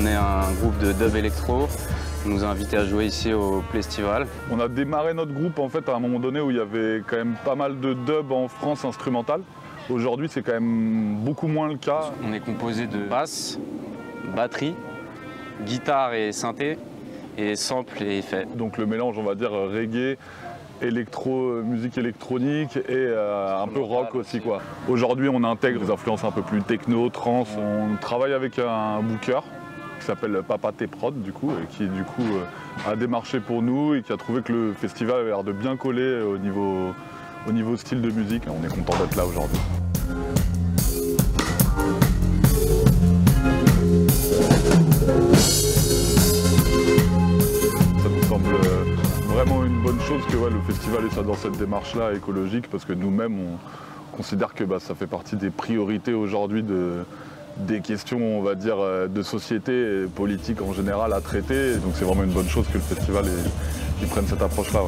de dub électro. Il nous a invités à jouer ici au Festival. On a démarré notre groupe en fait à un moment donné où il y avait quand même pas mal de dub en France instrumental. Aujourd'hui, c'est quand même beaucoup moins le cas. On est composé de basse, batterie, guitare et synthé, et sample et effet. Donc le mélange, on va dire reggae, électro, musique électronique et euh, un peu rock aussi quoi. Aujourd'hui, on intègre des influences un peu plus techno, trance. On travaille avec un booker qui s'appelle Papa T-Prod du coup, et qui du coup euh, a démarché pour nous et qui a trouvé que le festival avait l'air de bien coller au niveau, au niveau style de musique. On est content d'être là aujourd'hui. Ça nous semble euh, vraiment une bonne chose que le festival est dans cette démarche-là écologique parce que nous-mêmes on considère que bah, ça fait partie des priorités aujourd'hui de, des questions, on va dire, euh, de société politique en général à traiter. Donc c'est vraiment une bonne chose que le festival prenne cette approche-là.